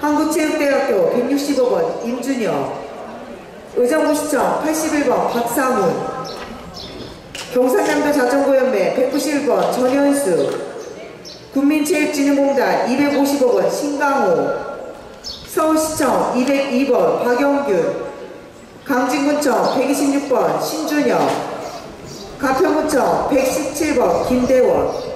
한국체육대학교 165번 임준혁. 의정부시청 81번 박상훈 경상남도 자전거연맹 191번 전현수. 국민체육진흥공단 255번 신강호. 서울시청 202번 박영균. 강진군청 126번 신준혁. 가평구청 117번 김대원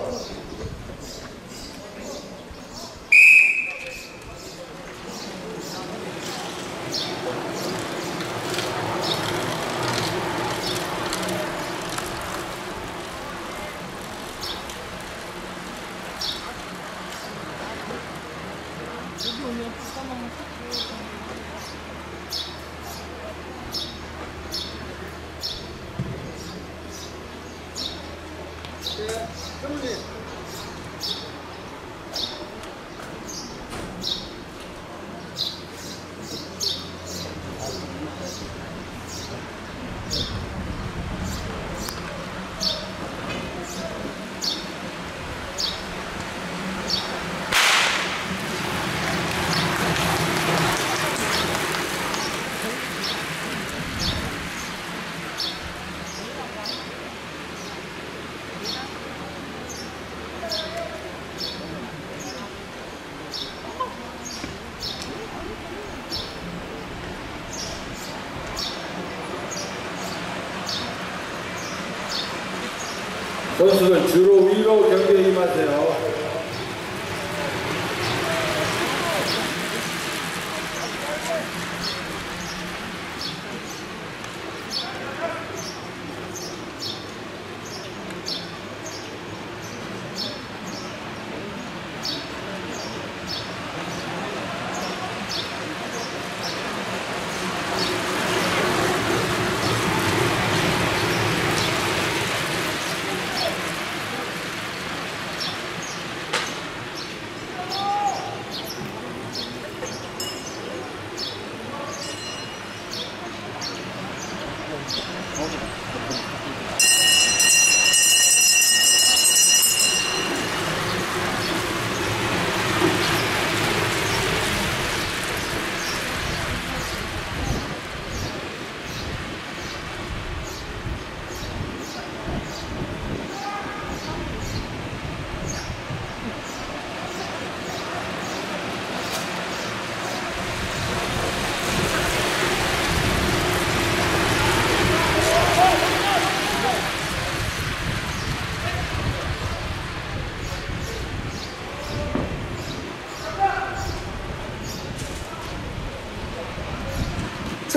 선수 위로 경기에 임하세요.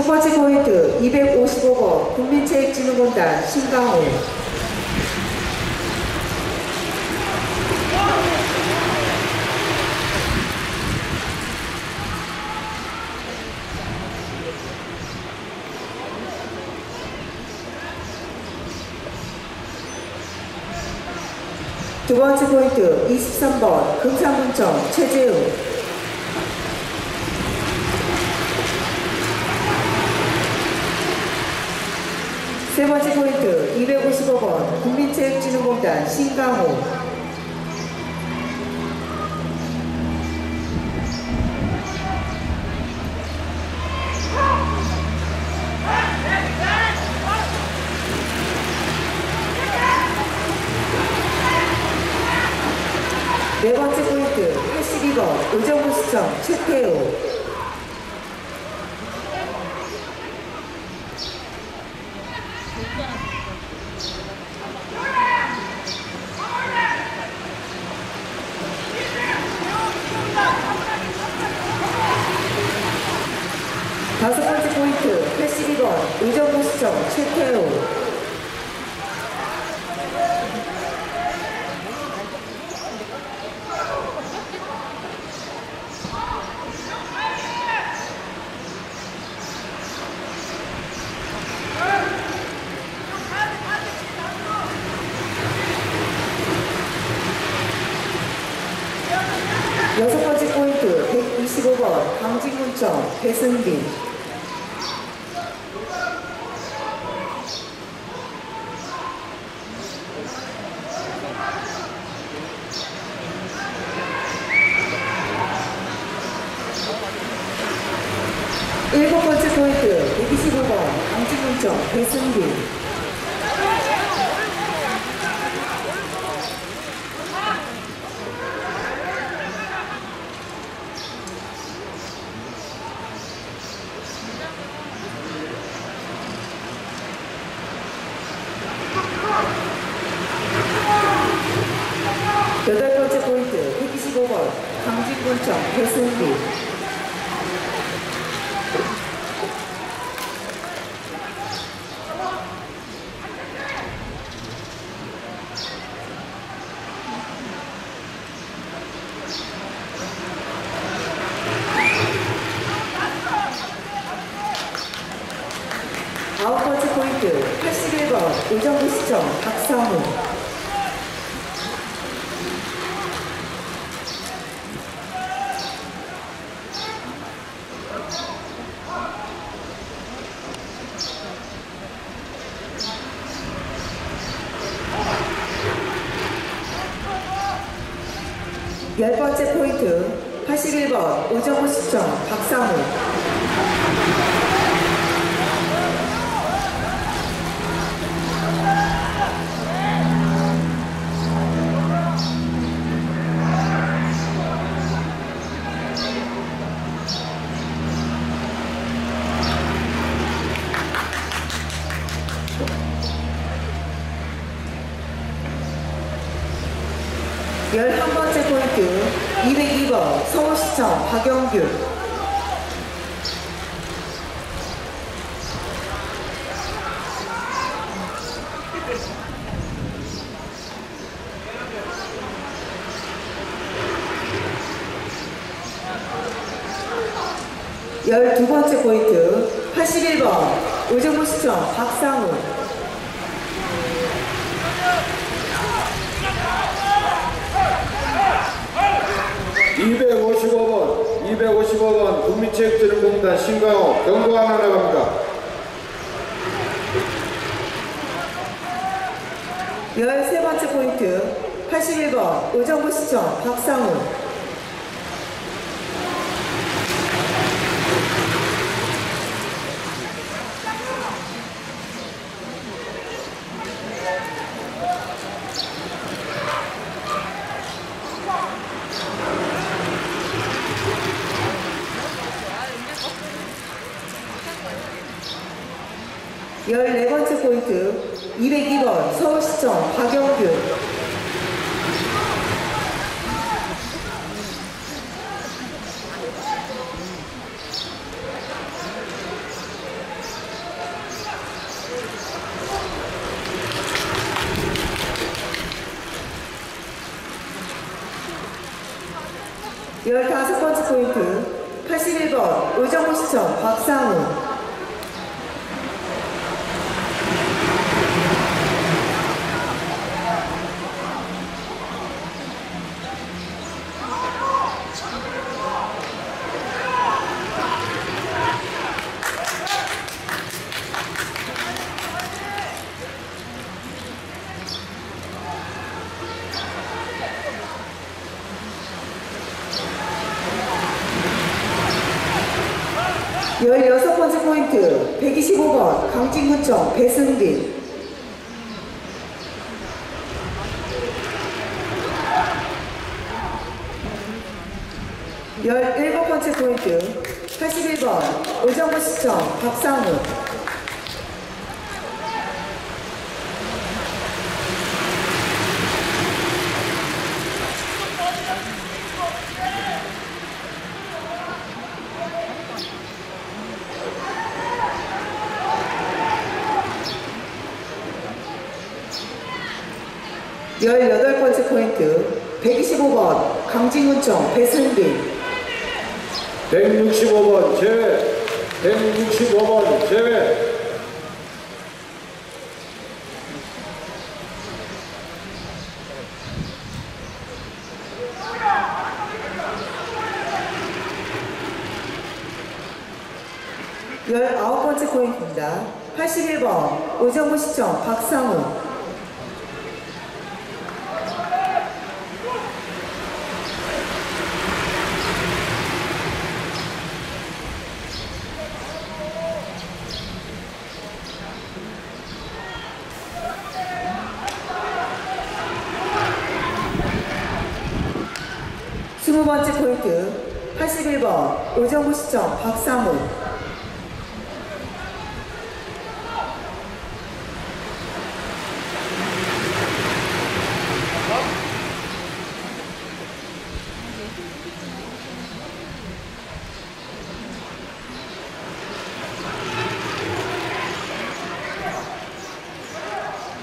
첫 번째 포인트 255번 국민체육진흥공단 신강호. 두 번째 포인트 23번 금산군청 최재우 세 번째 포인트 255번 국민체육진흥공단 신강호. 네 번째 포인트 82번 의정부시청 최태우 다섯 번째 포인트 82번 의정부시청 최태우. 여섯 번째 포인트 125번 강진군청 배승빈 일곱 번째 포인트 125번 강진문점 배승길 여덟 번째 포인트 125번 강진문점 배승길 아홉 번째 포인트 81번 의정부 시청 박상우. 열 번째 포인트 81번 의정부 시청 박상우 열한 번째 포인트 202번 서울시청 박영규. 열두 번째 포인트 81번 의정부시청 박상우 255번, 255번 국민체육진흥공단 신강호 경고 하나 나갑니다. 열세 번째 포인트 81번 의정부시청 박상우 열네 번째 포인트 202번 서울시청 박영규. 열다섯 번째 포인트 81번 의정부시청 박상우 열여섯 번째 포인트 125번 강진구청 배승길 열일곱 번째 포인트 81번 의정부시청 박상우 열여덟 번째 포인트 125번 강진구청 배승길 165번 제외, 165번 제외. 열아홉 번째 포인트입니다. 81번 의정부시청 박상우 81번 의정부시청 박상우.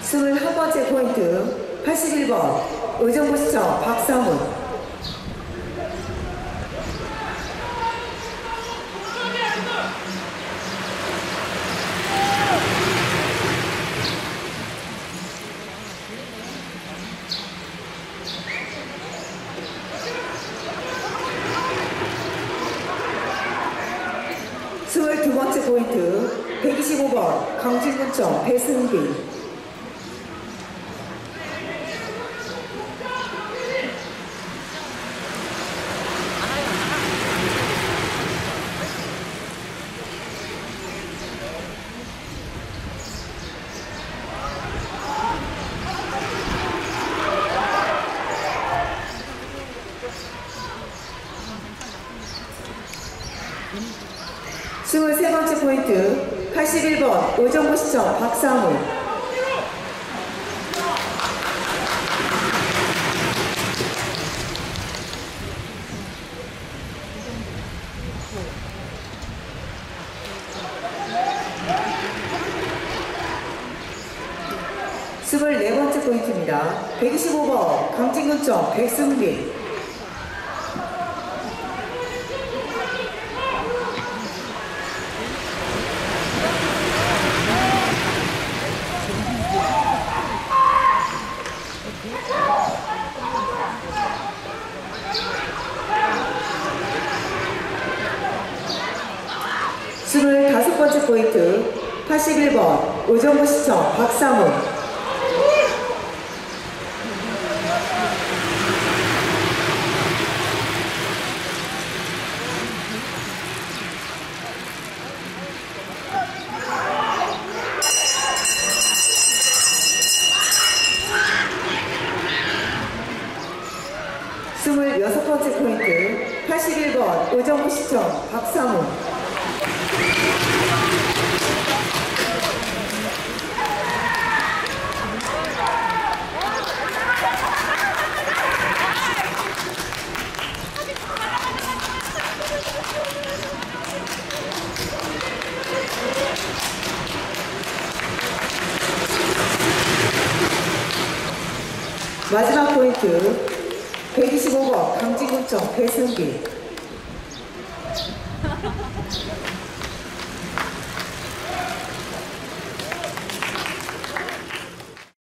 스물한 번째 포인트 81번 의정부시청 박상훈 스물두 번째 포인트 125번 강진군청 배승빈 스물세 번째 포인트 81번 의정부시청 박상우 스물네 번째 포인트입니다. 125번 강진군청 백승빈 번째 포인트 81번 의정부시청 박상훈 스물여섯 번째 포인트 81번 의정부시청 박상훈 포인트 125번 강진군청 배승기